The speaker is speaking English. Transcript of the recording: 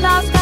lost